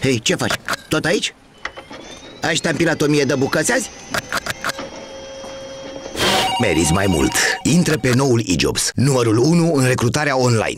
Hei, ce faci? Tot aici? Ai ștampilat o mie de bucăți azi? Meriți mai mult. Intră pe noul e-jobs, numărul 1 în recrutarea online.